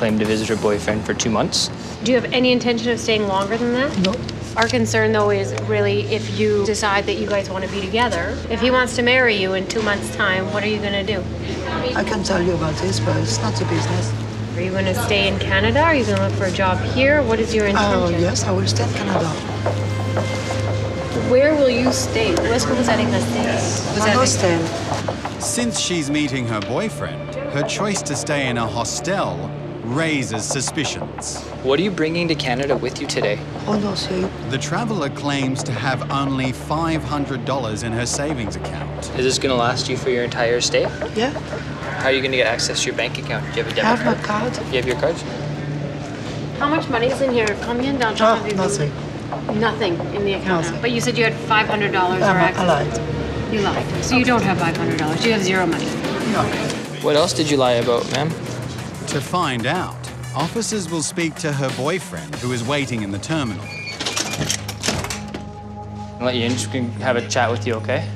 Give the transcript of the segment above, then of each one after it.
claimed to visit her boyfriend for two months. Do you have any intention of staying longer than that? No. Our concern, though, is really if you decide that you guys want to be together. If he wants to marry you in two months' time, what are you going to do? I can tell you about this, but it's not a business. Are you going to stay in Canada? Are you going to look for a job here? What is your oh, intention? Oh, yes, I will stay in Canada. Where will you stay? Où est-ce que vous allez rester? Vous Un allez- hostel. Since she's meeting her boyfriend, her choice to stay in a hostel raises suspicions. What are you bringing to Canada with you today? Oh, no, c'est... The traveller claims to have only $500 in her savings account. Is this going to last you for your entire stay? Yeah, How are you going to get access to your bank account? Do you have a debit I have my card? card. You have your cards? How much money is in here? Combien d'argent Oh, ah, avez-vous? nothing. Nothing in the account. Nothing. But you said you had $500 or access. I lied. You lied. So you don't have $500. You have zero money. No. What else did you lie about, ma'am? To find out, officers will speak to her boyfriend who is waiting in the terminal. I'll let you in. Just gonna have a chat with you, okay?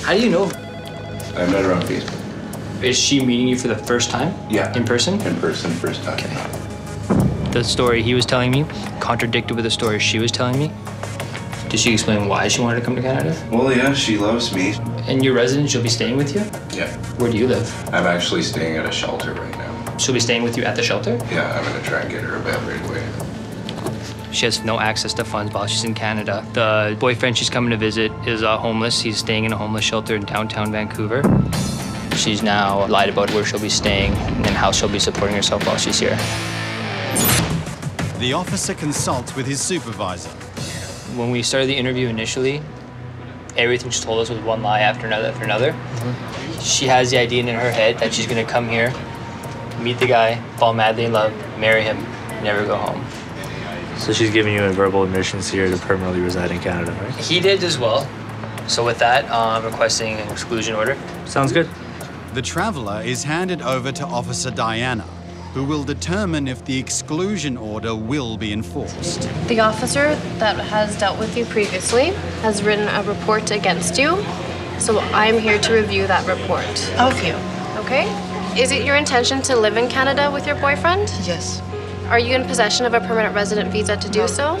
How do you know? I met her on Facebook. Is she meeting you for the first time? Yeah. In person? In person, first time. The story he was telling me contradicted with the story she was telling me. Did she explain why she wanted to come to Canada? Well, yeah, she loves me. And your resident, she'll be staying with you? Yeah. Where do you live? I'm actually staying at a shelter right now. She'll be staying with you at the shelter? Yeah, I'm gonna try and get her a bed right away. She has no access to funds while she's in Canada. The boyfriend she's coming to visit is uh, homeless. He's staying in a homeless shelter in downtown Vancouver. She's now lied about where she'll be staying and how she'll be supporting herself while she's here. The officer consults with his supervisor. When we started the interview initially, everything she told us was one lie after another after another. Mm-hmm. She has the idea in her head that she's gonna come here, meet the guy, fall madly in love, marry him, never go home. So she's giving you a verbal admissions here to permanently reside in Canada, right? He did as well. So with that, I'm requesting an exclusion order. Sounds good. The traveller is handed over to Officer Diana, who will determine if the exclusion order will be enforced. The officer that has dealt with you previously has written a report against you, so I'm here to review that report of you. Okay? Is it your intention to live in Canada with your boyfriend? Yes. Are you in possession of a permanent resident visa to do so?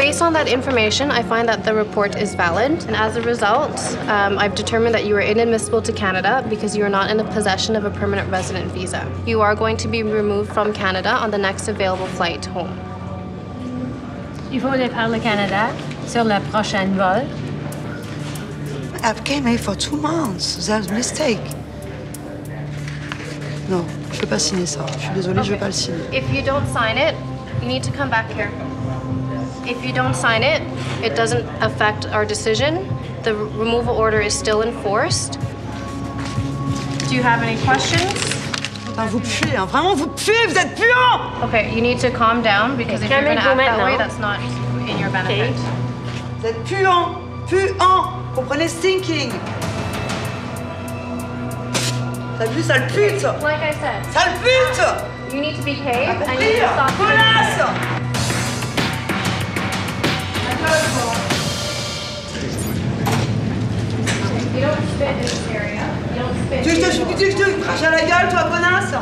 Based on that information, I find that the report is valid, and as a result, um, I've determined that you are inadmissible to Canada because you are not in the possession of a permanent resident visa. You are going to be removed from Canada on the next available flight home. Il faut départ le Canada sur le prochain vol. I've came here for two months. There's a mistake. Non, je peux pas signer ça. Je suis désolée, je vais pas le signer. If you don't sign it, you need to come back here. If you don't sign it, it doesn't affect our decision. The removal order is still enforced. Do you have any questions? Putain, vous puez, hein. Vraiment, vous puez, vous êtes puants Okay, you need to calm down because if you're gonna act that way, that's not in your benefit. Vous êtes puants Puants Comprenez stinking T'as vu, sale pute Like I said, Sale pute you need to behave ah, and you need to stop spit in this area. You don't spit. Tu veux que je te, tu veux je te crache à la gueule, toi, connasse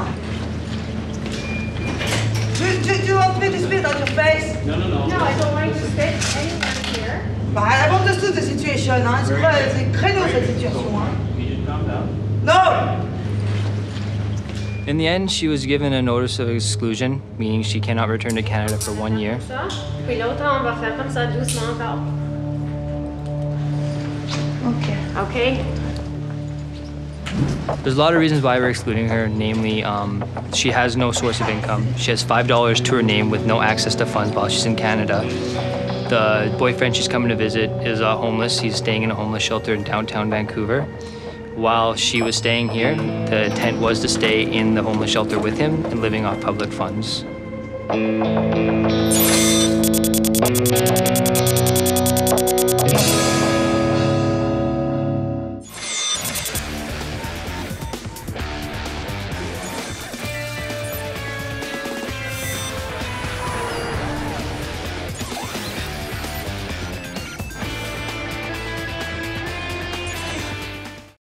Tu tu tu want me to spit on your face No, no, no. No, I don't want you to spit anywhere here. Bah, I want to the situation, hein. C'est quoi, c'est créneau cette situation, hein. Non In the end, she was given a notice of exclusion, meaning she cannot return to Canada for one year. Puis l'autre, on va faire comme ça doucement encore. Ok. Okay? There's a lot of reasons why we're excluding her, namely, um, she has no source of income. She has $5 to her name with no access to funds while she's in Canada. The boyfriend she's coming to visit is uh, homeless. He's staying in a homeless shelter in downtown Vancouver. While she was staying here, the intent was to stay in the homeless shelter with him and living off public funds.